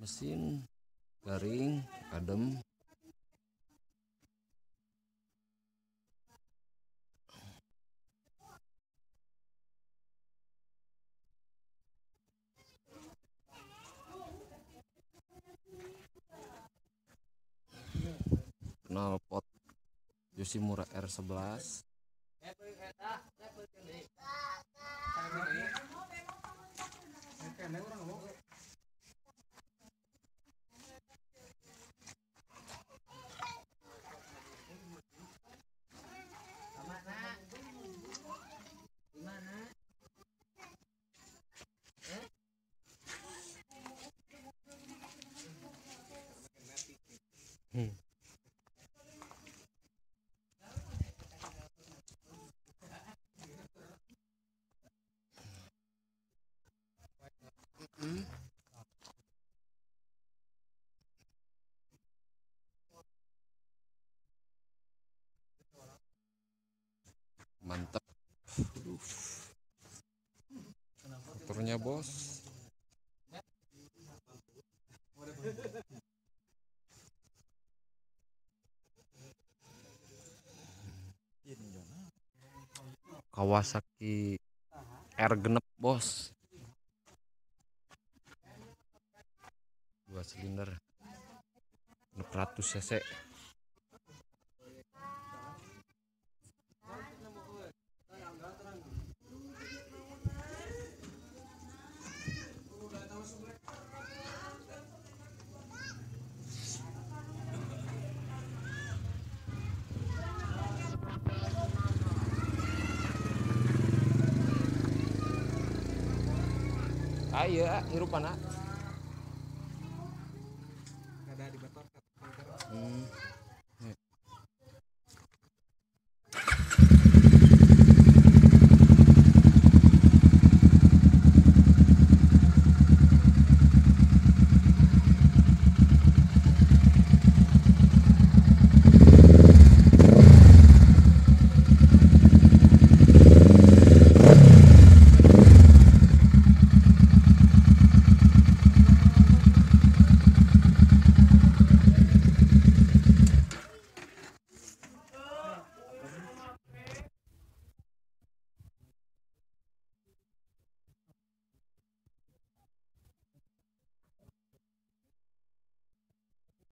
mesin garing adem. Knalpot Yoshimura R11 Hmm. mantap Aduh. motornya bos Kawasaki R genep bos. Dua silinder. 600 cc ayo hirup anak ada di hmm.